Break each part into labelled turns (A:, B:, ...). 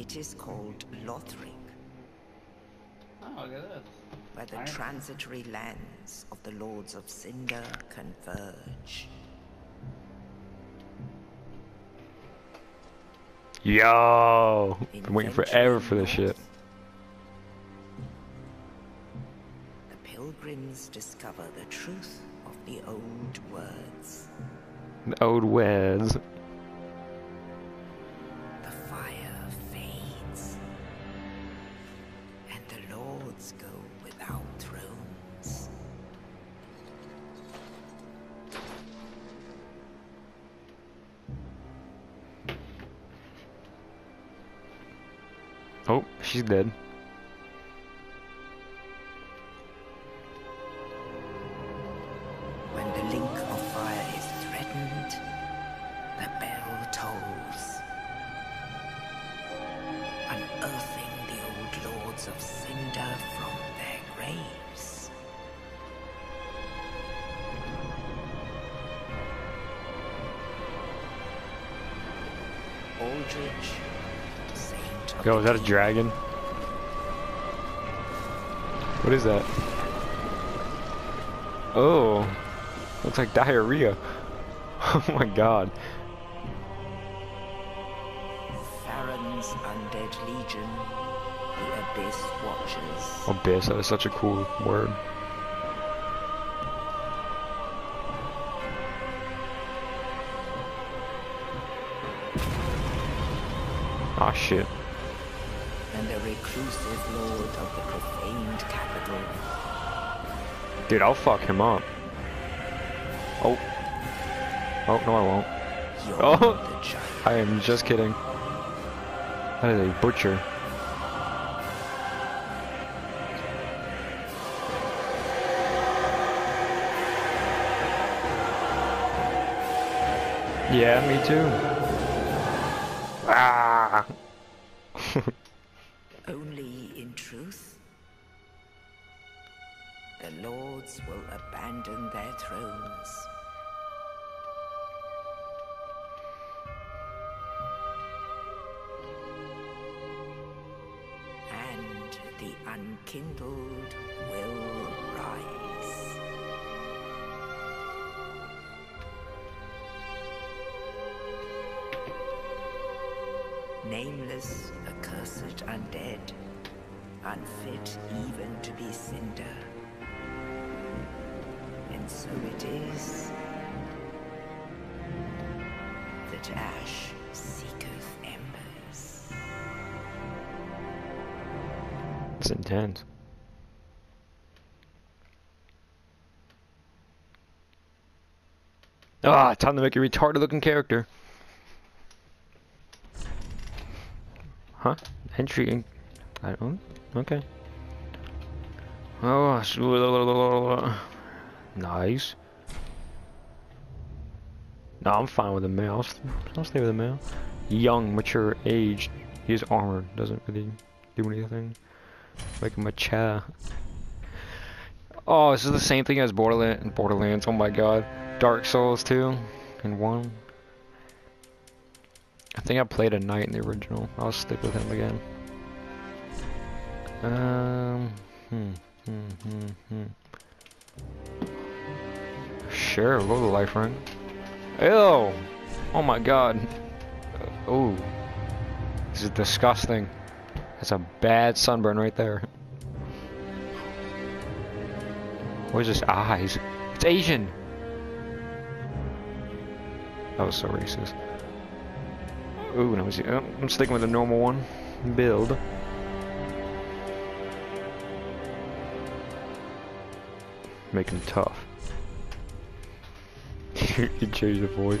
A: It is called Lothric,
B: Oh, look at this.
A: where the
B: Right.
A: transitory lands of the Lords of Cinder converge.
C: Yo! I've Been waiting forever for this shit.
A: The pilgrims discover the truth of the old words.
C: The old Wes. She's dead.
A: When the link of fire is threatened, the bell tolls, unearthing the old lords of Cinder from their graves. Aldrich,
C: Yo, is that a dragon? What is that? Oh, looks like diarrhea. Oh my god.
A: Farron's undead legion, the Abyss Watchers.
C: Abyss, that is such a cool word. Ah shit.
A: And reclusive lord of the profaned capital.
C: Dude, I'll fuck him up. Oh. Oh, no I won't.
A: Yon
C: Oh. I am just kidding. That is a butcher. Yeah, me too. Ah!
A: Truth, the lords will abandon their thrones. And the unkindled will rise. Nameless, accursed undead, unfit even to be cinder. And so it is that ash seeketh embers.
C: It's intense. Ah, time to make a retarded looking character. Huh? Intriguing. I don't. Okay. Oh, nice. No, I'm fine with the male. I'll, st- I'll stay with the male. Young, mature, aged. He's armored. Doesn't really do anything. Like him a cha. Oh, this is the same thing as Borderland, and Borderlands. Oh my god. Dark Souls 2 and 1. I think I played a knight in the original. I'll stick with him again. Um, hmm, hmm, hmm, hmm. Sure, go to life run. Ew! Oh my god. Uh, Ooh. This is disgusting. That's a bad sunburn right there. Where's his Eyes. It's Asian! That was so racist. Ooh. Oh, I'm sticking with the normal one. Build. Make him tough. you change the voice.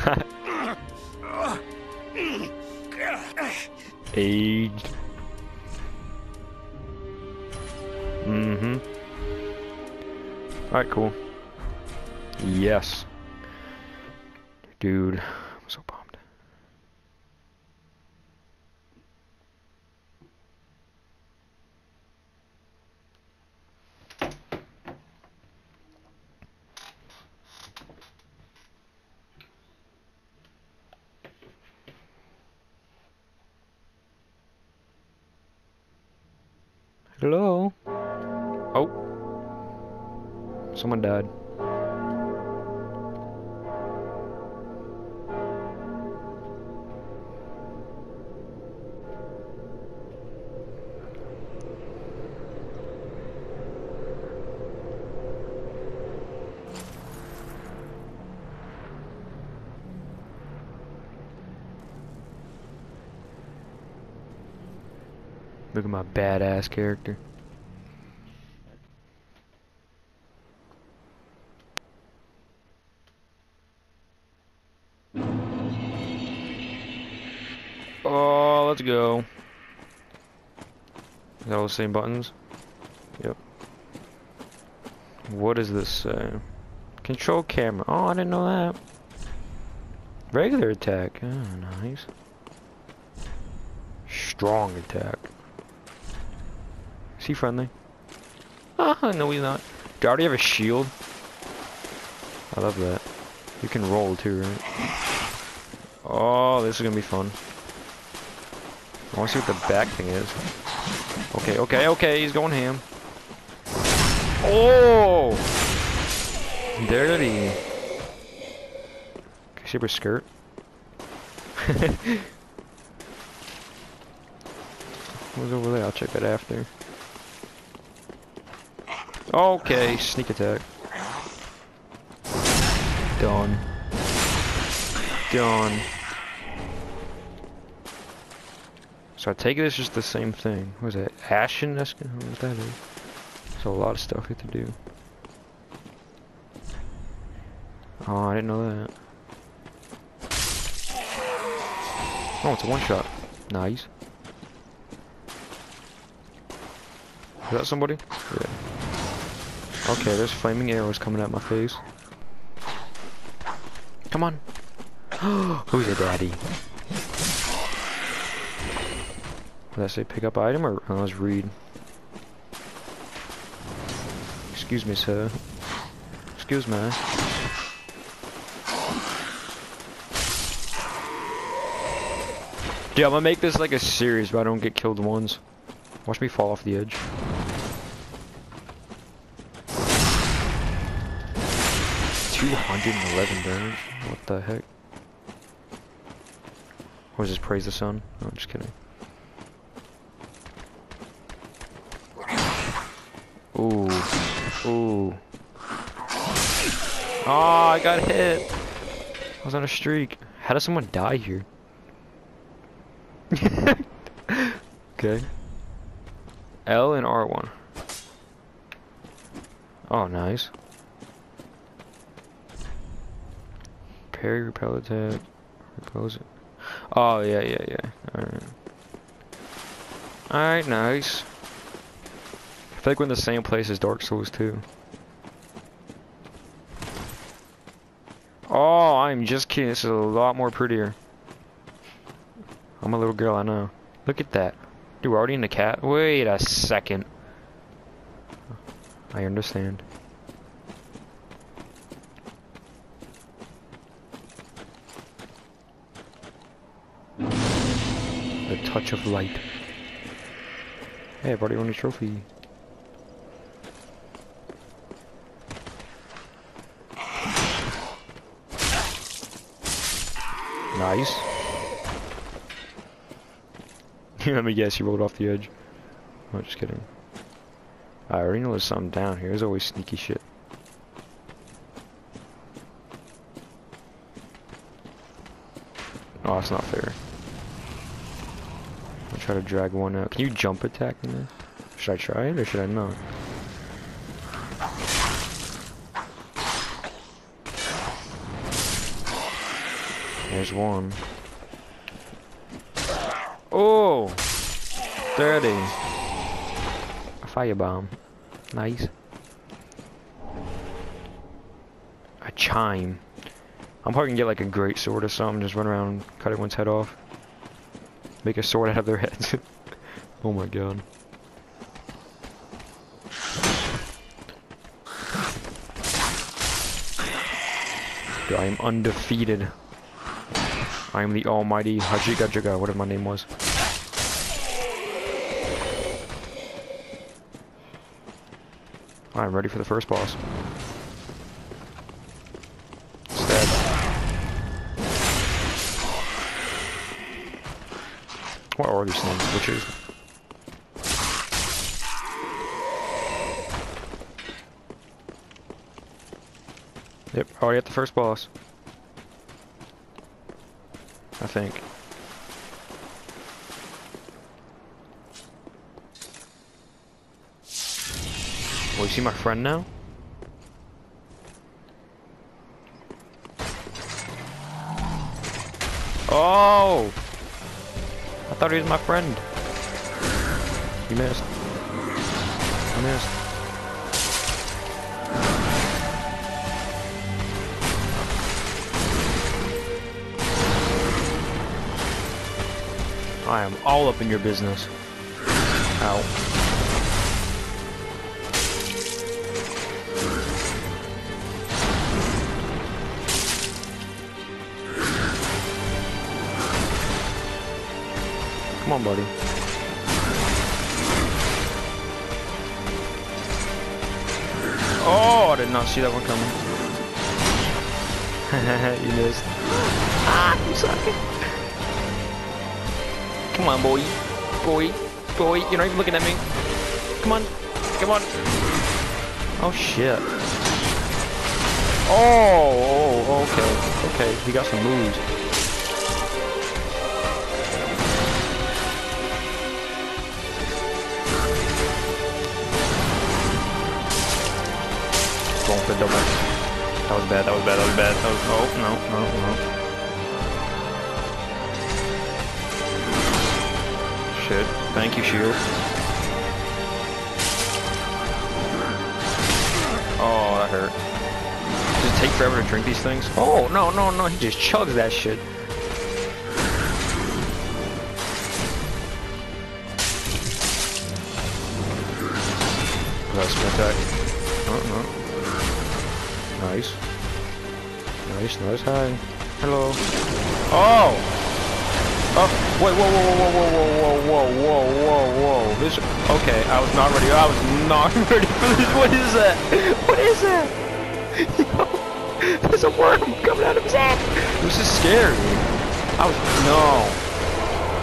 C: Aged. Mm-hmm. Alright, cool. Yes. Dude, I'm so pumped. Hello? Oh. Someone died. Look at my badass character. Oh, let's go. Is that all the same buttons? Yep. What does this say? Control camera. Oh, I didn't know that. Regular attack. Oh, nice. Strong attack. Is he friendly? Ah, no he's not. Do you already have a shield? I love that. You can roll too, right? Oh, this is gonna be fun. I wanna see what the back thing is. Okay, okay, okay, he's going ham. Oh! Dirty. Can I see her skirt? What's over there? I'll check that after. Okay, sneak attack. Done. Done. So I take it it's just the same thing. What is it? Ashen? That's what that is. There's a lot of stuff have to do. Oh, I didn't know that. Oh, it's a one shot. Nice. Is that somebody? Yeah. Okay, there's flaming arrows coming at my face. Come on. Who's your daddy? Did I say pick up item or oh, let's read? Excuse me, sir. Excuse me. Dude, I'm gonna make this like a series, but I don't get killed once. Watch me fall off the edge. Two hundred and eleven damage. What the heck? Or is this praise the sun? No, I'm just kidding. Ooh. Ooh. Oh, I got hit. I was on a streak. How does someone die here? okay. L and R1. Oh, nice. Parry, repel attack, uh, repose it. Oh, yeah, yeah, yeah. Alright. Alright, nice. I feel like we're in the same place as Dark Souls 2. Oh, I'm just kidding. This is a lot more prettier. I'm a little girl, I know. Look at that. Dude, we're already in the cat. Wait a second. I understand. Touch of light. Hey, I've already won a trophy. Nice. Let me guess, you rolled off the edge. I'm just kidding. I already know there's something down here. There's always sneaky shit. Oh, that's not fair. Try to drag one out. Can you jump attack this? Should I try it or should I not? There's one. Oh! 30. A firebomb. Nice. A chime. I'm probably gonna get like a great sword or something, just run around cut everyone's head off. Make a sword out of their heads. oh my god. Dude, I am undefeated. I am the almighty Hajiga Jaga, whatever my name was. I'm ready for the first boss. What are these things? Witches? Yep, oh, already at the first boss. I think. Well, you see my friend now? Oh! I thought he was my friend. You missed. You missed. I am all up in your business. Ow. Come on, buddy. Oh, I did not see that one coming. you missed. Ah, you suck. Come on, boy. Boy. Boy, you're not even looking at me. Come on. Come on. Oh, shit. Oh, oh, okay. Okay, he got some moves. The double. That was bad, that was bad, that was bad. That was, oh, no, no, no. Shit. Thank you, shield. Oh, that hurt. Does it take forever to drink these things? Oh, no, no, no, he just chugs that shit. My attack. Nice. Nice, nice, hi. Hello. Oh! Oh, wait, whoa, whoa, whoa, whoa, whoa, whoa, whoa, whoa, whoa, whoa. This, okay, I was not ready. I was not ready for this. What is that? What is that? Yo, there's a worm coming out of his head. This is scary. I was, no.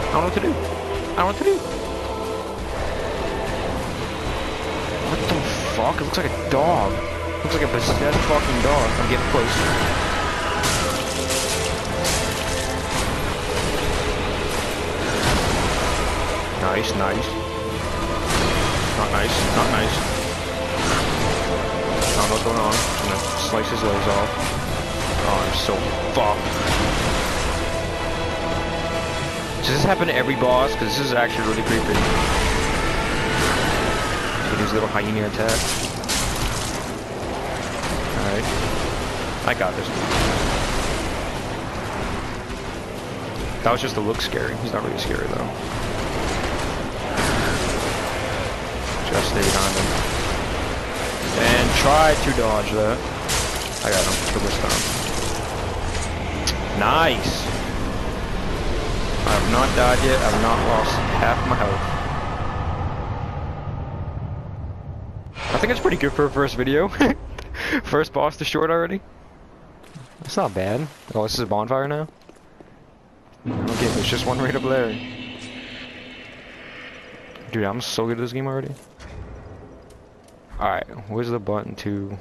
C: I don't know what to do. I don't know what to do. What the fuck? It looks like a dog. Looks like a possessed fucking dog. I'm getting close. Nice, nice. Not nice, not nice. I don't know what's going on. I'm gonna slice his legs off. Oh, I'm so fucked. Does this happen to every boss? Because this is actually really creepy. Look at little hyena attack. Alright. I got this. That was just to look scary. He's not really scary though. Just stayed on him. And try to dodge that. I got him for this time. Nice! I have not died yet. I have not lost half my health. I think it's pretty good for a first video. first boss destroyed already. That's not bad. Oh, this is a bonfire now? Okay, there's just one right up there. Dude, I'm so good at this game already. Alright, where's the button to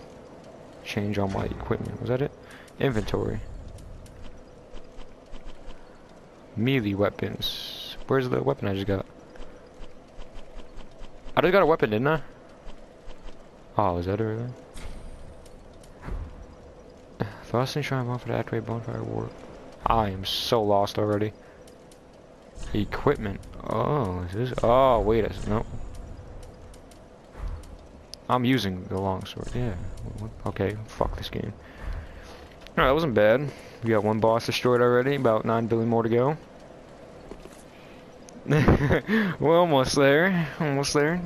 C: change all my equipment? Was that it? Inventory. Melee weapons. Where's the weapon I just got? I just got a weapon, didn't I? Oh, is that? Thrust and shrine bonfire to activate bonfire warp. I am so lost already. Equipment. Oh, is this? Oh, wait a no. I'm using the longsword. Yeah. Okay. Fuck this game. Alright, that wasn't bad. We got one boss destroyed already. About nine billion more to go. We're almost there. Almost there.